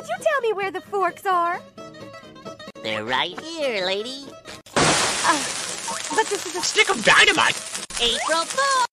could you tell me where the forks are? They're right here, lady. Uh, but this is a Stick of dynamite! April Fool!